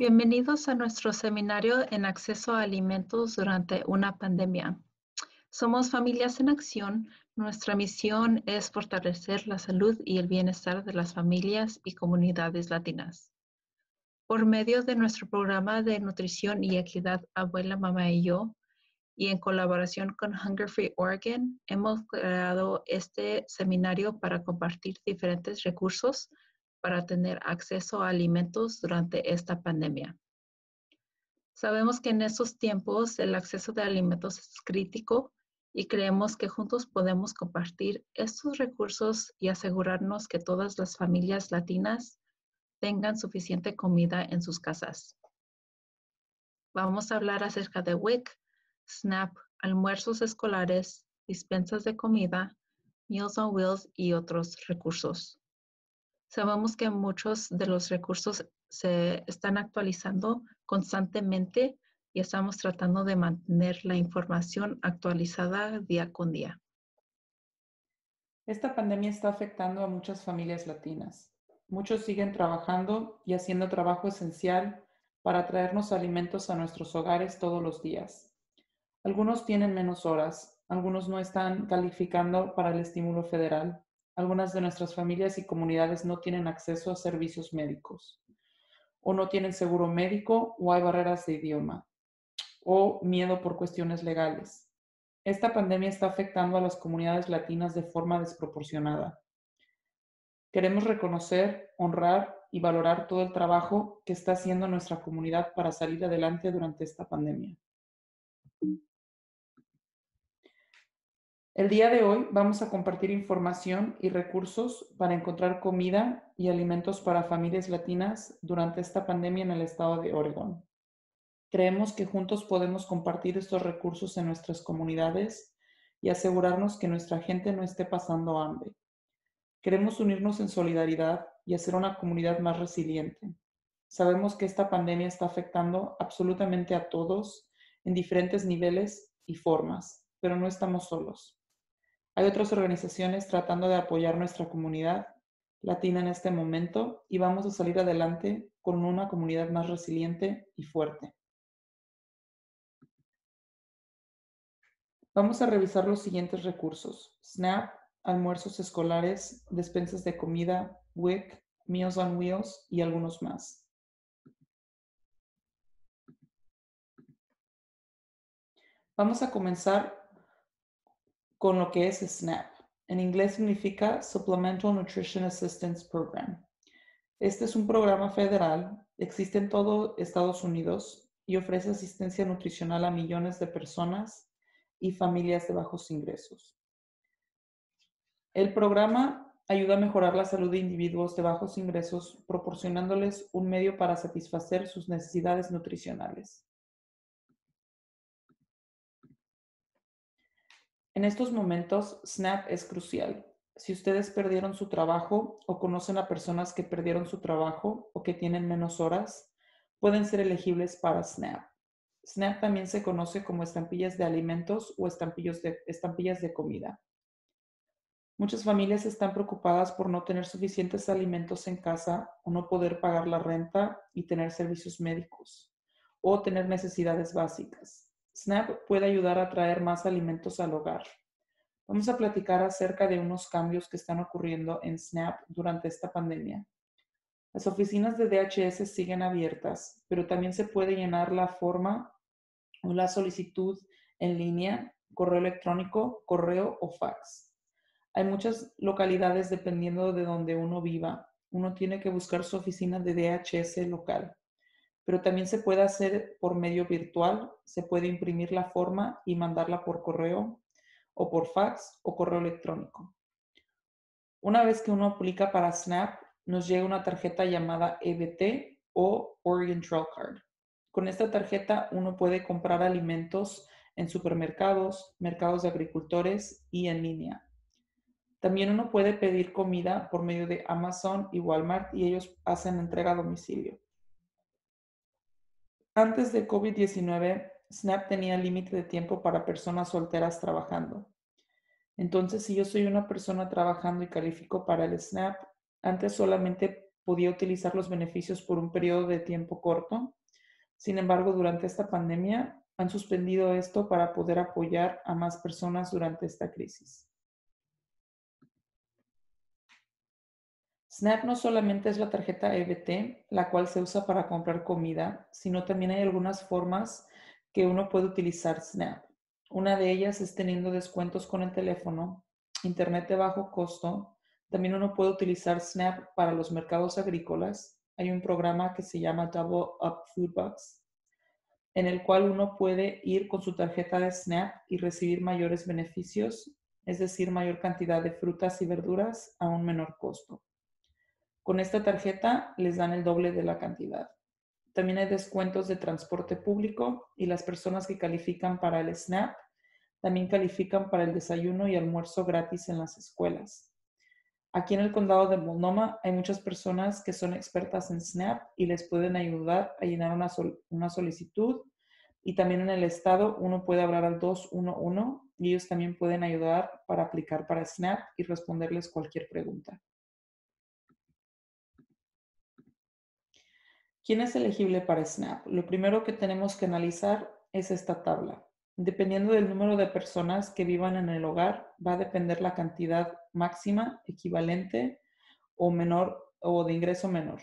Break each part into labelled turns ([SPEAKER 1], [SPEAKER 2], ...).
[SPEAKER 1] Bienvenidos a nuestro seminario en acceso a alimentos durante una pandemia. Somos Familias en Acción. Nuestra misión es fortalecer la salud y el bienestar de las familias y comunidades latinas. Por medio de nuestro programa de nutrición y equidad Abuela, Mamá y Yo, y en colaboración con Hunger Free Oregon, hemos creado este seminario para compartir diferentes recursos para tener acceso a alimentos durante esta pandemia. Sabemos que en estos tiempos el acceso de alimentos es crítico y creemos que juntos podemos compartir estos recursos y asegurarnos que todas las familias latinas tengan suficiente comida en sus casas. Vamos a hablar acerca de WIC, SNAP, almuerzos escolares, dispensas de comida, Meals on Wheels y otros recursos. Sabemos que muchos de los recursos se están actualizando constantemente y estamos tratando de mantener la información actualizada día con día.
[SPEAKER 2] Esta pandemia está afectando a muchas familias latinas. Muchos siguen trabajando y haciendo trabajo esencial para traernos alimentos a nuestros hogares todos los días. Algunos tienen menos horas, algunos no están calificando para el estímulo federal algunas de nuestras familias y comunidades no tienen acceso a servicios médicos, o no tienen seguro médico, o hay barreras de idioma, o miedo por cuestiones legales. Esta pandemia está afectando a las comunidades latinas de forma desproporcionada. Queremos reconocer, honrar y valorar todo el trabajo que está haciendo nuestra comunidad para salir adelante durante esta pandemia. El día de hoy vamos a compartir información y recursos para encontrar comida y alimentos para familias latinas durante esta pandemia en el estado de Oregon. Creemos que juntos podemos compartir estos recursos en nuestras comunidades y asegurarnos que nuestra gente no esté pasando hambre. Queremos unirnos en solidaridad y hacer una comunidad más resiliente. Sabemos que esta pandemia está afectando absolutamente a todos en diferentes niveles y formas, pero no estamos solos. Hay otras organizaciones tratando de apoyar nuestra comunidad latina en este momento y vamos a salir adelante con una comunidad más resiliente y fuerte. Vamos a revisar los siguientes recursos. SNAP, almuerzos escolares, despensas de comida, WIC, Meals on Wheels y algunos más. Vamos a comenzar con lo que es SNAP. En inglés significa Supplemental Nutrition Assistance Program. Este es un programa federal, existe en todo Estados Unidos y ofrece asistencia nutricional a millones de personas y familias de bajos ingresos. El programa ayuda a mejorar la salud de individuos de bajos ingresos, proporcionándoles un medio para satisfacer sus necesidades nutricionales. En estos momentos, SNAP es crucial. Si ustedes perdieron su trabajo o conocen a personas que perdieron su trabajo o que tienen menos horas, pueden ser elegibles para SNAP. SNAP también se conoce como estampillas de alimentos o estampillas de, estampillas de comida. Muchas familias están preocupadas por no tener suficientes alimentos en casa o no poder pagar la renta y tener servicios médicos o tener necesidades básicas. SNAP puede ayudar a traer más alimentos al hogar. Vamos a platicar acerca de unos cambios que están ocurriendo en SNAP durante esta pandemia. Las oficinas de DHS siguen abiertas, pero también se puede llenar la forma o la solicitud en línea, correo electrónico, correo o fax. Hay muchas localidades dependiendo de donde uno viva. Uno tiene que buscar su oficina de DHS local pero también se puede hacer por medio virtual, se puede imprimir la forma y mandarla por correo o por fax o correo electrónico. Una vez que uno aplica para SNAP, nos llega una tarjeta llamada EBT o Oregon Trail Card. Con esta tarjeta uno puede comprar alimentos en supermercados, mercados de agricultores y en línea. También uno puede pedir comida por medio de Amazon y Walmart y ellos hacen entrega a domicilio. Antes de COVID-19, SNAP tenía límite de tiempo para personas solteras trabajando. Entonces, si yo soy una persona trabajando y califico para el SNAP, antes solamente podía utilizar los beneficios por un periodo de tiempo corto. Sin embargo, durante esta pandemia han suspendido esto para poder apoyar a más personas durante esta crisis. SNAP no solamente es la tarjeta EBT, la cual se usa para comprar comida, sino también hay algunas formas que uno puede utilizar SNAP. Una de ellas es teniendo descuentos con el teléfono, internet de bajo costo. También uno puede utilizar SNAP para los mercados agrícolas. Hay un programa que se llama Double Up Food Box, en el cual uno puede ir con su tarjeta de SNAP y recibir mayores beneficios, es decir, mayor cantidad de frutas y verduras a un menor costo. Con esta tarjeta les dan el doble de la cantidad. También hay descuentos de transporte público y las personas que califican para el SNAP también califican para el desayuno y almuerzo gratis en las escuelas. Aquí en el condado de Multnomah hay muchas personas que son expertas en SNAP y les pueden ayudar a llenar una, una solicitud. Y también en el estado uno puede hablar al 211 y ellos también pueden ayudar para aplicar para SNAP y responderles cualquier pregunta. ¿Quién es elegible para SNAP? Lo primero que tenemos que analizar es esta tabla. Dependiendo del número de personas que vivan en el hogar, va a depender la cantidad máxima, equivalente o menor o de ingreso menor.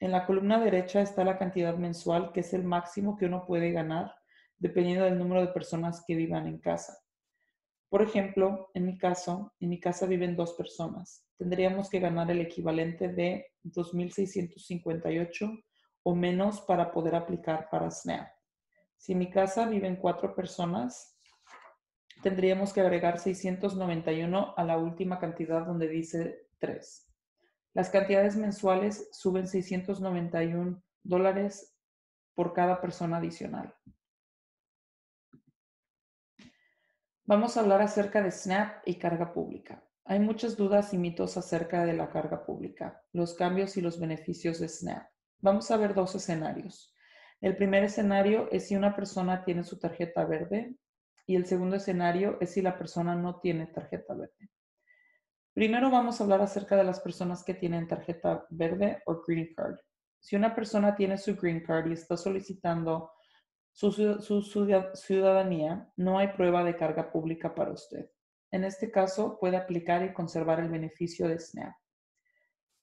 [SPEAKER 2] En la columna derecha está la cantidad mensual, que es el máximo que uno puede ganar dependiendo del número de personas que vivan en casa. Por ejemplo, en mi caso, en mi casa viven dos personas. Tendríamos que ganar el equivalente de 2.658 o menos para poder aplicar para SNAP. Si en mi casa viven cuatro personas, tendríamos que agregar 691 a la última cantidad donde dice 3. Las cantidades mensuales suben 691 dólares por cada persona adicional. Vamos a hablar acerca de SNAP y carga pública. Hay muchas dudas y mitos acerca de la carga pública, los cambios y los beneficios de SNAP. Vamos a ver dos escenarios. El primer escenario es si una persona tiene su tarjeta verde y el segundo escenario es si la persona no tiene tarjeta verde. Primero vamos a hablar acerca de las personas que tienen tarjeta verde o green card. Si una persona tiene su green card y está solicitando su, ciudadanía, no hay prueba de carga pública para usted. En este caso, puede aplicar y conservar el beneficio de SNAP.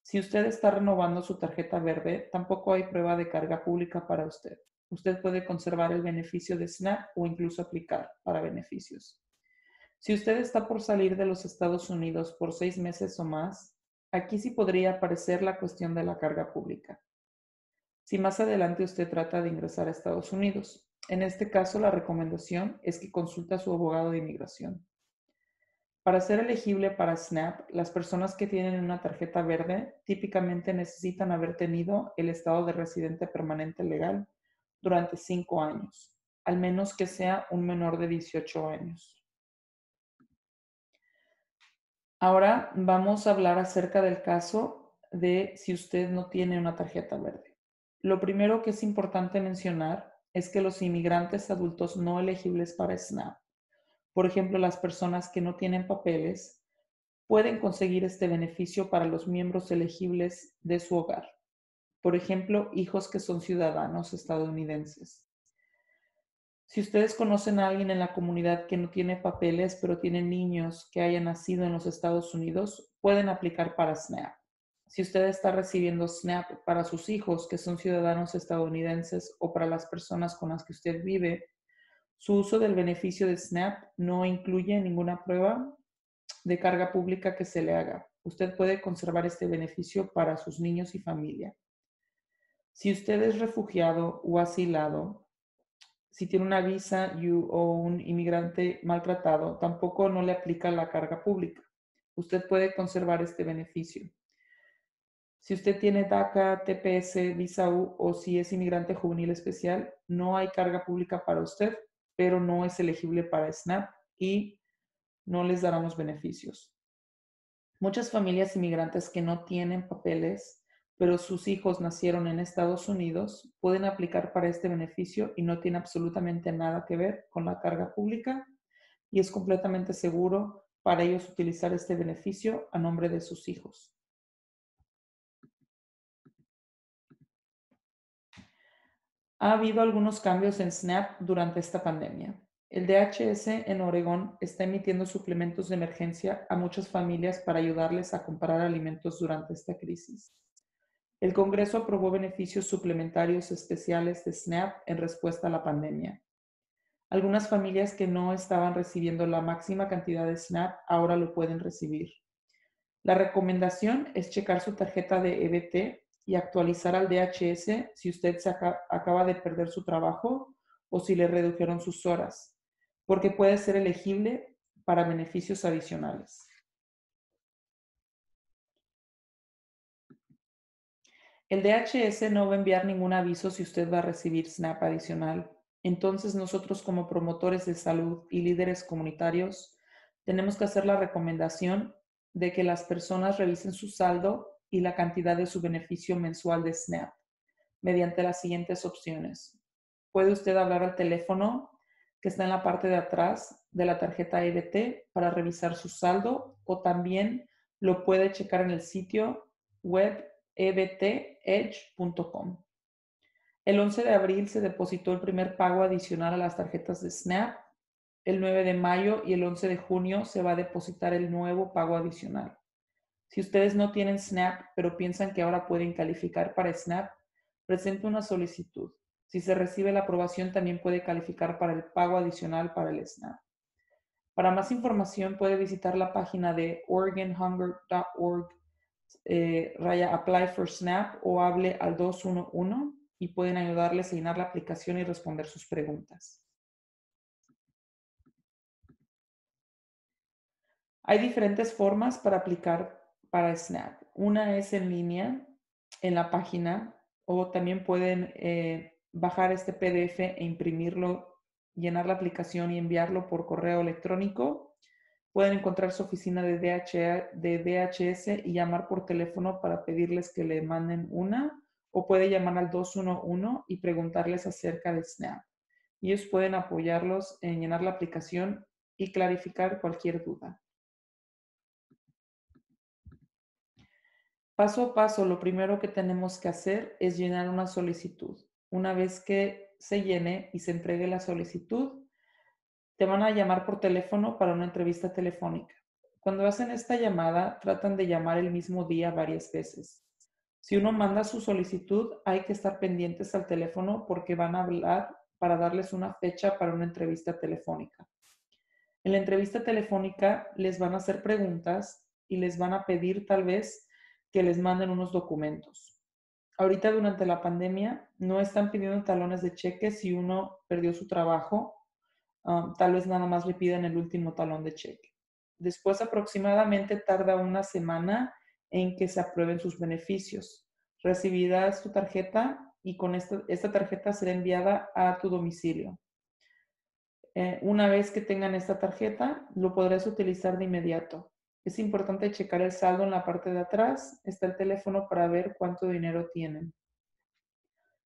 [SPEAKER 2] Si usted está renovando su tarjeta verde, tampoco hay prueba de carga pública para usted. Usted puede conservar el beneficio de SNAP o incluso aplicar para beneficios. Si usted está por salir de los Estados Unidos por seis meses o más, aquí sí podría aparecer la cuestión de la carga pública. Si más adelante usted trata de ingresar a Estados Unidos, en este caso la recomendación es que consulte a su abogado de inmigración. Para ser elegible para SNAP, las personas que tienen una tarjeta verde típicamente necesitan haber tenido el estado de residente permanente legal durante cinco años, al menos que sea un menor de 18 años. Ahora vamos a hablar acerca del caso de si usted no tiene una tarjeta verde. Lo primero que es importante mencionar es que los inmigrantes adultos no elegibles para SNAP por ejemplo, las personas que no tienen papeles pueden conseguir este beneficio para los miembros elegibles de su hogar. Por ejemplo, hijos que son ciudadanos estadounidenses. Si ustedes conocen a alguien en la comunidad que no tiene papeles, pero tiene niños que hayan nacido en los Estados Unidos, pueden aplicar para SNAP. Si usted está recibiendo SNAP para sus hijos que son ciudadanos estadounidenses o para las personas con las que usted vive, su uso del beneficio de SNAP no incluye ninguna prueba de carga pública que se le haga. Usted puede conservar este beneficio para sus niños y familia. Si usted es refugiado o asilado, si tiene una visa o un inmigrante maltratado, tampoco no le aplica la carga pública. Usted puede conservar este beneficio. Si usted tiene DACA, TPS, visa U o si es inmigrante juvenil especial, no hay carga pública para usted pero no es elegible para SNAP y no les darán beneficios. Muchas familias inmigrantes que no tienen papeles, pero sus hijos nacieron en Estados Unidos, pueden aplicar para este beneficio y no tiene absolutamente nada que ver con la carga pública y es completamente seguro para ellos utilizar este beneficio a nombre de sus hijos. Ha habido algunos cambios en SNAP durante esta pandemia. El DHS en Oregón está emitiendo suplementos de emergencia a muchas familias para ayudarles a comprar alimentos durante esta crisis. El Congreso aprobó beneficios suplementarios especiales de SNAP en respuesta a la pandemia. Algunas familias que no estaban recibiendo la máxima cantidad de SNAP ahora lo pueden recibir. La recomendación es checar su tarjeta de EBT y actualizar al DHS si usted se acaba de perder su trabajo o si le redujeron sus horas porque puede ser elegible para beneficios adicionales. El DHS no va a enviar ningún aviso si usted va a recibir SNAP adicional. Entonces nosotros como promotores de salud y líderes comunitarios tenemos que hacer la recomendación de que las personas revisen su saldo y la cantidad de su beneficio mensual de SNAP mediante las siguientes opciones. Puede usted hablar al teléfono que está en la parte de atrás de la tarjeta EBT para revisar su saldo o también lo puede checar en el sitio web ebtedge.com. El 11 de abril se depositó el primer pago adicional a las tarjetas de SNAP. El 9 de mayo y el 11 de junio se va a depositar el nuevo pago adicional. Si ustedes no tienen SNAP, pero piensan que ahora pueden calificar para SNAP, presente una solicitud. Si se recibe la aprobación, también puede calificar para el pago adicional para el SNAP. Para más información, puede visitar la página de oregonhunger.org, eh, raya Apply for SNAP o hable al 211 y pueden ayudarles a llenar la aplicación y responder sus preguntas. Hay diferentes formas para aplicar para SNAP. Una es en línea en la página o también pueden eh, bajar este PDF e imprimirlo, llenar la aplicación y enviarlo por correo electrónico. Pueden encontrar su oficina de, DHS y llamar por teléfono para pedirles que le manden una o puede llamar al 211 y preguntarles acerca de SNAP. Ellos pueden apoyarlos en llenar la aplicación y clarificar cualquier duda. Paso a paso, lo primero que tenemos que hacer es llenar una solicitud. Una vez que se llene y se entregue la solicitud, te van a llamar por teléfono para una entrevista telefónica. Cuando hacen esta llamada, tratan de llamar el mismo día varias veces. Si uno manda su solicitud, hay que estar pendientes al teléfono porque van a hablar para darles una fecha para una entrevista telefónica. En la entrevista telefónica les van a hacer preguntas y les van a pedir tal vez que les manden unos documentos ahorita durante la pandemia no están pidiendo talones de cheque si uno perdió su trabajo. Um, tal vez nada más le piden el último talón de cheque. Después aproximadamente tarda una semana en que se aprueben sus beneficios. Recibirás tu tarjeta y con esta, esta tarjeta será enviada a tu domicilio. Eh, una vez que tengan esta tarjeta, lo podrás utilizar de inmediato. Es importante checar el saldo en la parte de atrás. Está el teléfono para ver cuánto dinero tienen.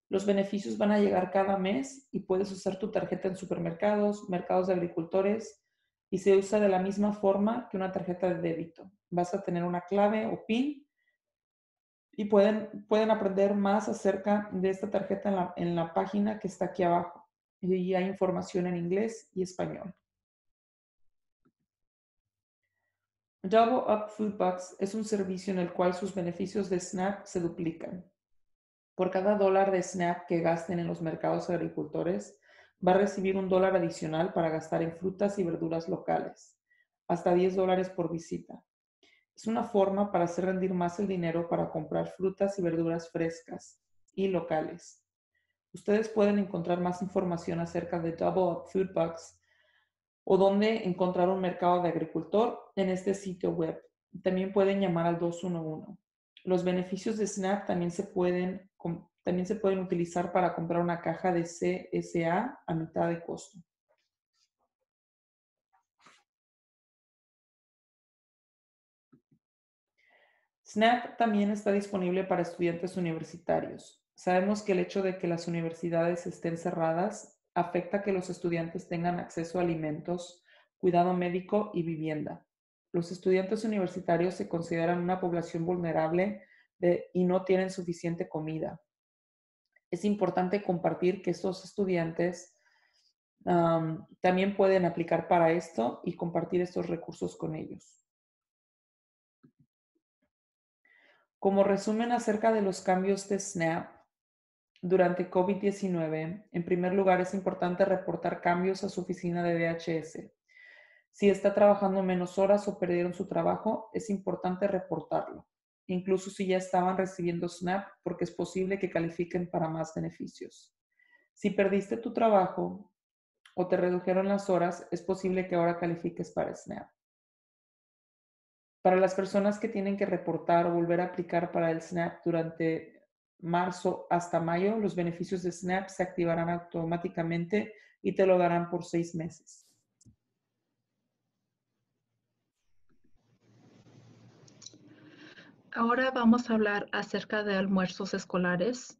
[SPEAKER 2] Los beneficios van a llegar cada mes y puedes usar tu tarjeta en supermercados, mercados de agricultores y se usa de la misma forma que una tarjeta de débito. Vas a tener una clave o PIN y pueden, pueden aprender más acerca de esta tarjeta en la, en la página que está aquí abajo. Y hay información en inglés y español. Double Up Food Box es un servicio en el cual sus beneficios de SNAP se duplican. Por cada dólar de SNAP que gasten en los mercados agricultores, va a recibir un dólar adicional para gastar en frutas y verduras locales, hasta 10 dólares por visita. Es una forma para hacer rendir más el dinero para comprar frutas y verduras frescas y locales. Ustedes pueden encontrar más información acerca de Double Up Food Box o dónde encontrar un mercado de agricultor en este sitio web. También pueden llamar al 211. Los beneficios de SNAP también se pueden, también se pueden utilizar para comprar una caja de CSA a mitad de costo. SNAP también está disponible para estudiantes universitarios. Sabemos que el hecho de que las universidades estén cerradas afecta que los estudiantes tengan acceso a alimentos, cuidado médico y vivienda. Los estudiantes universitarios se consideran una población vulnerable y no tienen suficiente comida. Es importante compartir que estos estudiantes también pueden aplicar para esto y compartir estos recursos con ellos. Como resumen acerca de los cambios de SNAP durante COVID-19, en primer lugar es importante reportar cambios a su oficina de DHS. Si está trabajando menos horas o perdieron su trabajo, es importante reportarlo, incluso si ya estaban recibiendo SNAP, porque es posible que califiquen para más beneficios. Si perdiste tu trabajo o te redujeron las horas, es posible que ahora califiques para SNAP. Para las personas que tienen que reportar o volver a aplicar para el SNAP durante marzo hasta mayo, los beneficios de SNAP se activarán automáticamente y te lo darán por seis meses.
[SPEAKER 1] Ahora vamos a hablar acerca de almuerzos escolares.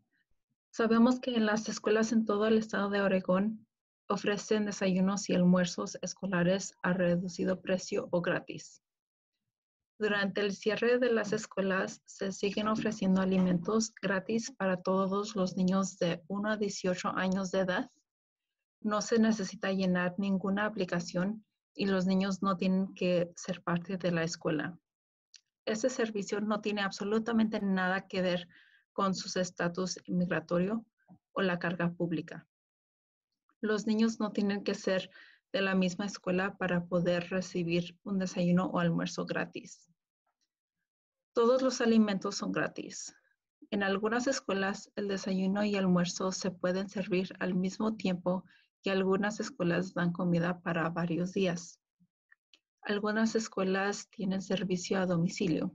[SPEAKER 1] Sabemos que en las escuelas en todo el estado de Oregón ofrecen desayunos y almuerzos escolares a reducido precio o gratis. Durante el cierre de las escuelas se siguen ofreciendo alimentos gratis para todos los niños de 1 a 18 años de edad. No se necesita llenar ninguna aplicación y los niños no tienen que ser parte de la escuela ese servicio no tiene absolutamente nada que ver con su estatus migratorio o la carga pública. Los niños no tienen que ser de la misma escuela para poder recibir un desayuno o almuerzo gratis. Todos los alimentos son gratis. En algunas escuelas, el desayuno y almuerzo se pueden servir al mismo tiempo que algunas escuelas dan comida para varios días. Algunas escuelas tienen servicio a domicilio.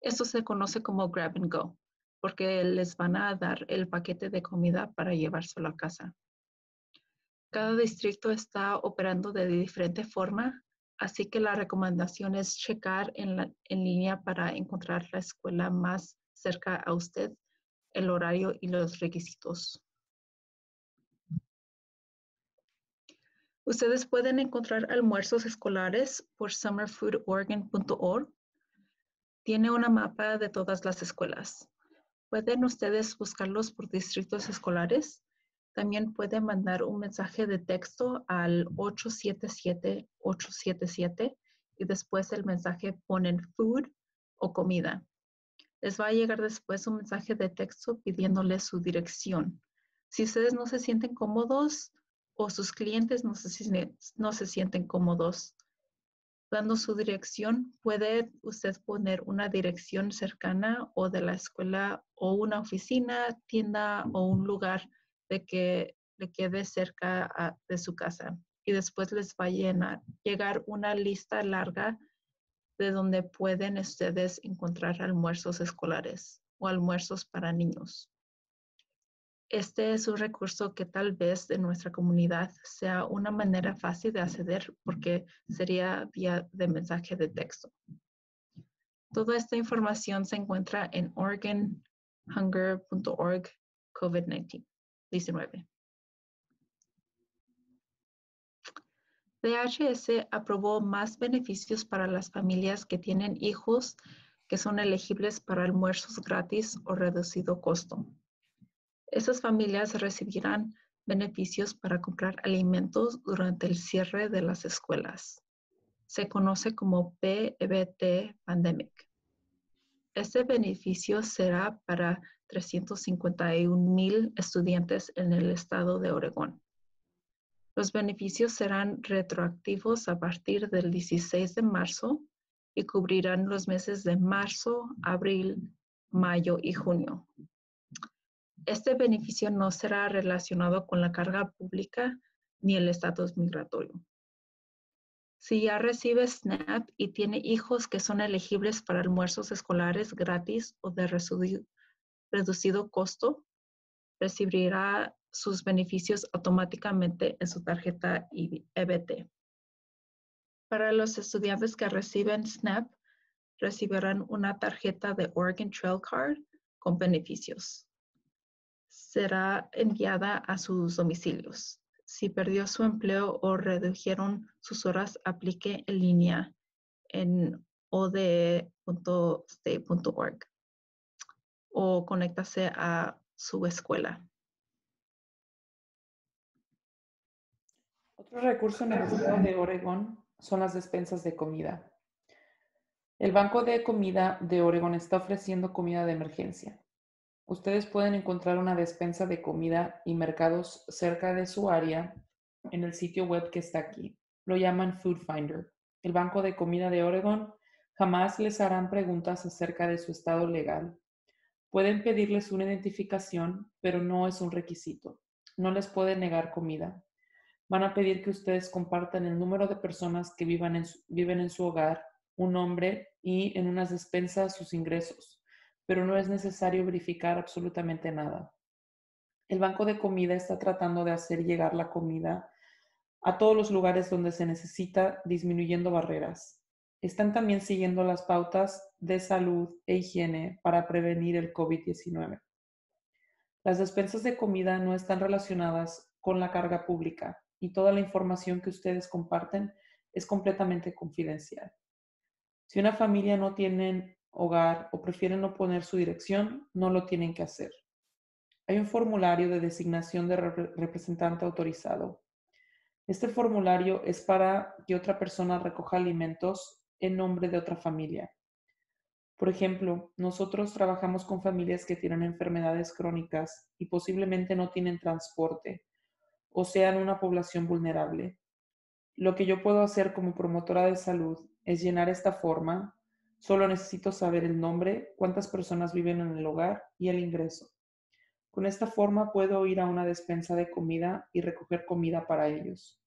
[SPEAKER 1] Esto se conoce como grab and go, porque les van a dar el paquete de comida para llevárselo a casa. Cada distrito está operando de diferente forma, así que la recomendación es checar en, en línea para encontrar la escuela más cerca a usted, el horario y los requisitos. Ustedes pueden encontrar almuerzos escolares por summerfoodoregon.org. Tiene una mapa de todas las escuelas. Pueden ustedes buscarlos por distritos escolares. También pueden mandar un mensaje de texto al 877-877 y después el mensaje ponen food o comida. Les va a llegar después un mensaje de texto pidiéndoles su dirección. Si ustedes no se sienten cómodos, o sus clientes no se, no se sienten cómodos dando su dirección, puede usted poner una dirección cercana o de la escuela o una oficina, tienda o un lugar de que le quede cerca de su casa. Y después les va a llegar una lista larga de donde pueden ustedes encontrar almuerzos escolares o almuerzos para niños. Este es un recurso que tal vez de nuestra comunidad sea una manera fácil de acceder porque sería vía de mensaje de texto. Toda esta información se encuentra en oregonhunger.org COVID-19. DHS aprobó más beneficios para las familias que tienen hijos que son elegibles para almuerzos gratis o reducido costo. Esas familias recibirán beneficios para comprar alimentos durante el cierre de las escuelas. Se conoce como PBT Pandemic. Este beneficio será para 351 mil estudiantes en el estado de Oregón. Los beneficios serán retroactivos a partir del 16 de marzo y cubrirán los meses de marzo, abril, mayo y junio. Este beneficio no será relacionado con la carga pública ni el estatus migratorio. Si ya recibe SNAP y tiene hijos que son elegibles para almuerzos escolares gratis o de reducido costo, recibirá sus beneficios automáticamente en su tarjeta EBT. Para los estudiantes que reciben SNAP, recibirán una tarjeta de Oregon Trail Card con beneficios será enviada a sus domicilios. Si perdió su empleo o redujeron sus horas, aplique en línea en ode.state.org o conéctase a su escuela.
[SPEAKER 2] Otro recurso en el estado de Oregón son las despensas de comida. El Banco de Comida de Oregón está ofreciendo comida de emergencia. Ustedes pueden encontrar una despensa de comida y mercados cerca de su área en el sitio web que está aquí. Lo llaman Food Finder. El Banco de Comida de Oregón jamás les harán preguntas acerca de su estado legal Pueden pedirles una identificación, pero no es un requisito. No les pueden negar comida. Van a pedir que ustedes compartan el número de personas que viven en su hogar, un nombre y en unas despensas sus ingresos, pero no es necesario verificar absolutamente nada. El banco de comida está tratando de hacer llegar la comida a todos los lugares donde se necesita, disminuyendo barreras. Están también siguiendo las pautas de salud e higiene para prevenir el COVID-19. Las despensas de comida no están relacionadas con la carga pública y toda la información que ustedes comparten es completamente confidencial. Si una familia no tiene hogar o prefieren no poner su dirección, no lo tienen que hacer. Hay un formulario de designación de representante autorizado. Este formulario es para que otra persona recoja alimentos en nombre de otra familia. Por ejemplo, nosotros trabajamos con familias que tienen enfermedades crónicas y posiblemente no tienen transporte o sean una población vulnerable. Lo que yo puedo hacer como promotora de salud es llenar esta forma. Solo necesito saber el nombre, cuántas personas viven en el hogar y el ingreso. Con esta forma puedo ir a una despensa de comida y recoger comida para ellos.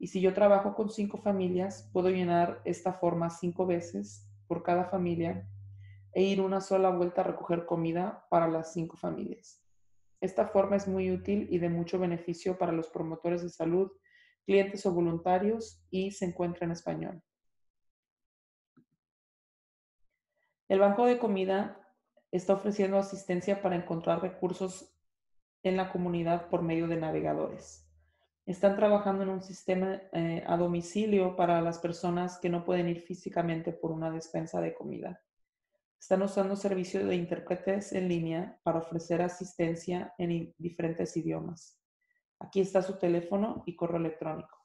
[SPEAKER 2] Y si yo trabajo con cinco familias, puedo llenar esta forma cinco veces por cada familia e ir una sola vuelta a recoger comida para las cinco familias. Esta forma es muy útil y de mucho beneficio para los promotores de salud, clientes o voluntarios y se encuentra en español. El Banco de Comida está ofreciendo asistencia para encontrar recursos en la comunidad por medio de navegadores. Están trabajando en un sistema eh, a domicilio para las personas que no pueden ir físicamente por una despensa de comida. Están usando servicios de intérpretes en línea para ofrecer asistencia en diferentes idiomas. Aquí está su teléfono y correo electrónico.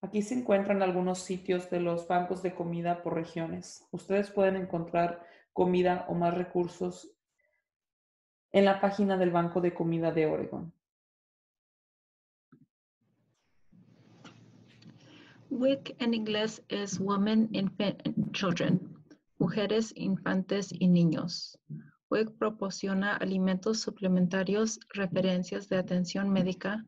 [SPEAKER 2] Aquí se encuentran algunos sitios de los bancos de comida por regiones. Ustedes pueden encontrar comida o más recursos en la página del Banco de Comida de Oregon.
[SPEAKER 1] WIC en inglés es Women, Infant and Children, Mujeres, Infantes y Niños. WIC proporciona alimentos suplementarios, referencias de atención médica,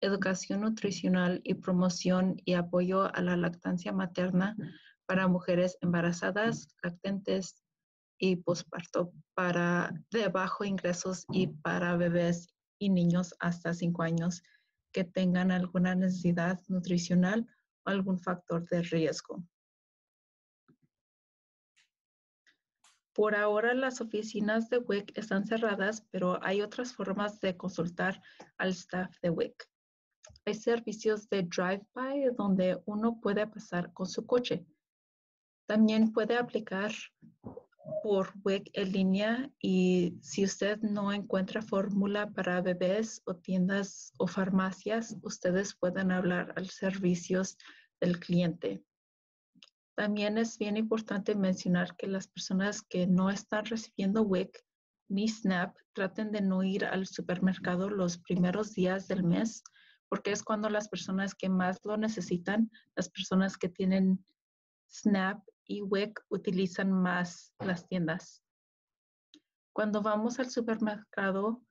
[SPEAKER 1] educación nutricional y promoción y apoyo a la lactancia materna para mujeres embarazadas, lactantes y posparto, para de bajo ingresos y para bebés y niños hasta 5 años que tengan alguna necesidad nutricional algún factor de riesgo. Por ahora las oficinas de WIC están cerradas, pero hay otras formas de consultar al staff de WIC. Hay servicios de drive-by donde uno puede pasar con su coche. También puede aplicar por WIC en línea y si usted no encuentra fórmula para bebés o tiendas o farmacias, ustedes pueden hablar al servicios del cliente. También es bien importante mencionar que las personas que no están recibiendo WIC ni SNAP traten de no ir al supermercado los primeros días del mes porque es cuando las personas que más lo necesitan, las personas que tienen SNAP y WIC utilizan más las tiendas. Cuando vamos al supermercado,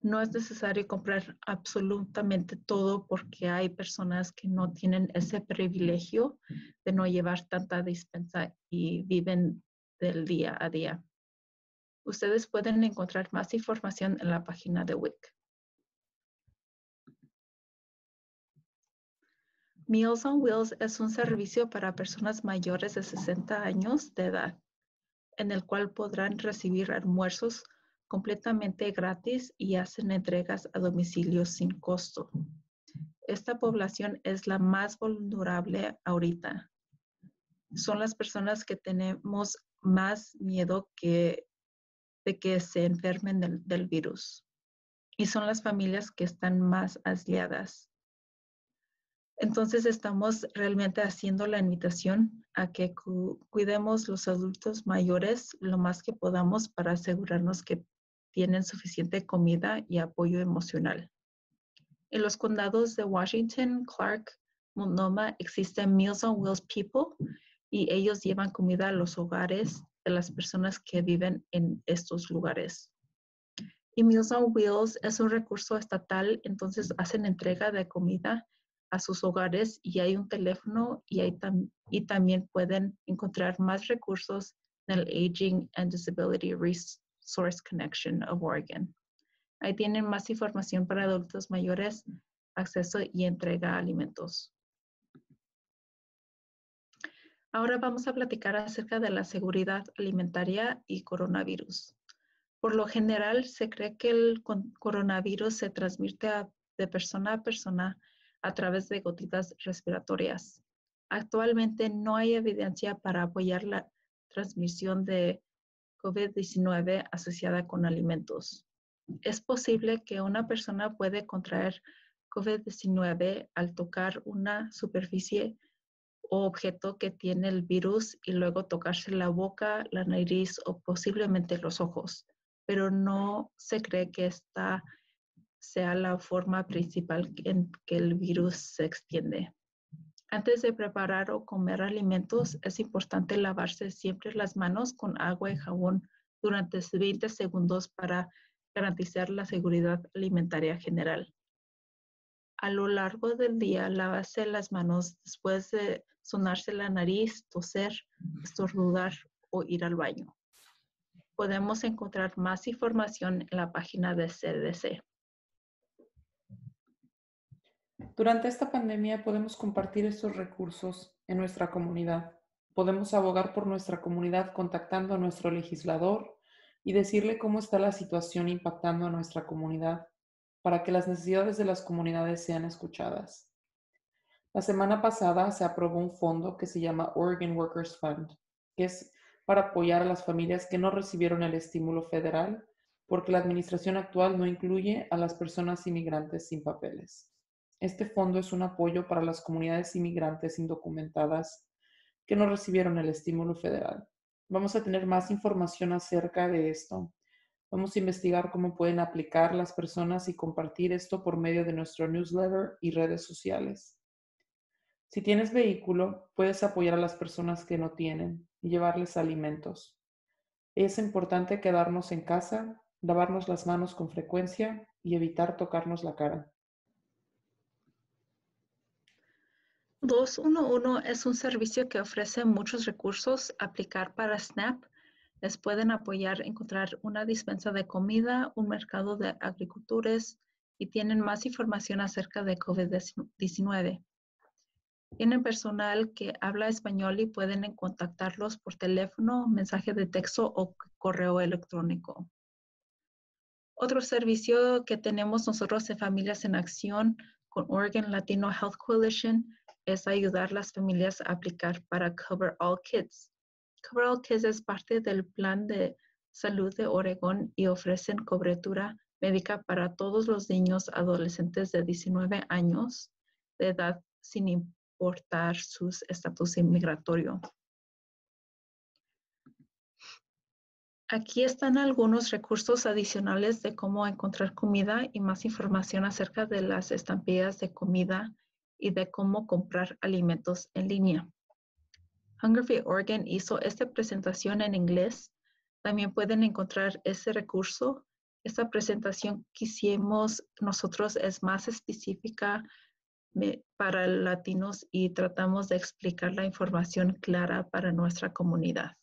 [SPEAKER 1] no es necesario comprar absolutamente todo porque hay personas que no tienen ese privilegio de no llevar tanta dispensa y viven del día a día. Ustedes pueden encontrar más información en la página de WIC. Meals on Wheels es un servicio para personas mayores de 60 años de edad, en el cual podrán recibir almuerzos completamente gratis y hacen entregas a domicilio sin costo. Esta población es la más vulnerable ahorita. Son las personas que tenemos más miedo de que se enfermen del virus. y son las familias que están más aisladas. Entonces estamos realmente haciendo la invitación a que cuidemos los adultos mayores lo más que podamos para asegurarnos que tienen suficiente comida y apoyo emocional. En los condados de Washington, Clark, Multnomah existen Meals on Wheels People y ellos llevan comida a los hogares de las personas que viven en estos lugares. Y Meals on Wheels es un recurso estatal, entonces hacen entrega de comida a sus hogares y hay un teléfono y, y también pueden encontrar más recursos en el Aging and Disability Resource Connection of Oregon. Ahí tienen más información para adultos mayores, acceso y entrega de alimentos. Ahora vamos a platicar acerca de la seguridad alimentaria y coronavirus. Por lo general, se cree que el coronavirus se transmite de persona a persona a través de gotitas respiratorias. Actualmente no hay evidencia para apoyar la transmisión de COVID-19 asociada con alimentos. Es posible que una persona puede contraer COVID-19 al tocar una superficie objeto que tiene el virus y luego tocarse la boca, la nariz o posiblemente los ojos, pero no se cree que esta sea la forma principal en que el virus se extiende. Antes de preparar o comer alimentos, es importante lavarse siempre las manos con agua y jabón durante 20 segundos para garantizar la seguridad alimentaria general. A lo largo del día, lávase las manos después de sonarse la nariz, toser, estornudar o ir al baño. Podemos encontrar más información en la página de CDC.
[SPEAKER 2] Durante esta pandemia podemos compartir estos recursos en nuestra comunidad. Podemos abogar por nuestra comunidad contactando a nuestro legislador y decirle cómo está la situación impactando a nuestra comunidad para que las necesidades de las comunidades sean escuchadas. La semana pasada se aprobó un fondo que se llama Oregon Workers Fund, que es para apoyar a las familias que no recibieron el estímulo federal porque la administración actual no incluye a las personas inmigrantes sin papeles. Este fondo es un apoyo para las comunidades inmigrantes indocumentadas que no recibieron el estímulo federal. Vamos a tener más información acerca de esto. Vamos a investigar cómo pueden aplicar las personas y compartir esto por medio de nuestro newsletter y redes sociales. Si tienes vehículo, puedes apoyar a las personas que no tienen y llevarles alimentos. Es importante quedarnos en casa, lavarnos las manos con frecuencia y evitar tocarnos la cara.
[SPEAKER 1] 211 es un servicio que ofrece muchos recursos. Aplicar para SNAP les pueden apoyar encontrar una dispensa de comida, un mercado de agricultores y tienen más información acerca de COVID-19. Tienen personal que habla español y pueden contactarlos por teléfono, mensaje de texto o correo electrónico. Otro servicio que tenemos nosotros en Familias en Acción con Oregon Latino Health Coalition es ayudar a las familias a aplicar para Cover All Kids. Cover All Kids es parte del plan de salud de Oregon y ofrecen cobertura médica para todos los niños adolescentes de 19 años de edad sin su sus estatus inmigratorio. Aquí están algunos recursos adicionales de cómo encontrar comida y más información acerca de las estampillas de comida y de cómo comprar alimentos en línea. Hunger Free Oregon hizo esta presentación en inglés. También pueden encontrar ese recurso. Esta presentación que hicimos nosotros es más específica para latinos y tratamos de explicar la información clara para nuestra comunidad.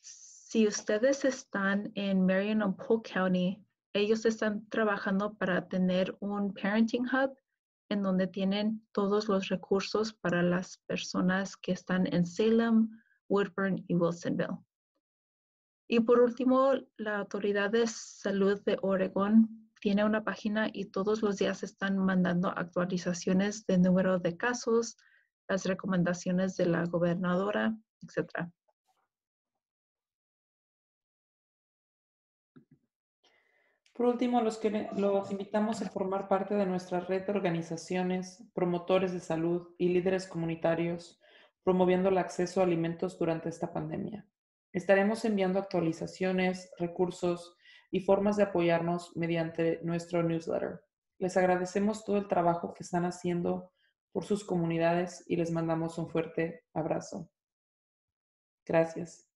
[SPEAKER 1] Si ustedes están en Marion o Polk County, ellos están trabajando para tener un parenting hub en donde tienen todos los recursos para las personas que están en Salem, Woodburn y Wilsonville. Y por último, la Autoridad de Salud de Oregon tiene una página y todos los días están mandando actualizaciones de número de casos, las recomendaciones de la gobernadora, etc.
[SPEAKER 2] Por último, los, que, los invitamos a formar parte de nuestra red de organizaciones, promotores de salud y líderes comunitarios, promoviendo el acceso a alimentos durante esta pandemia. Estaremos enviando actualizaciones, recursos y formas de apoyarnos mediante nuestro newsletter. Les agradecemos todo el trabajo que están haciendo por sus comunidades y les mandamos un fuerte abrazo. Gracias.